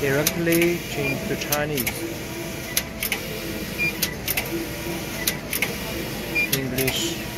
directly change to Chinese. English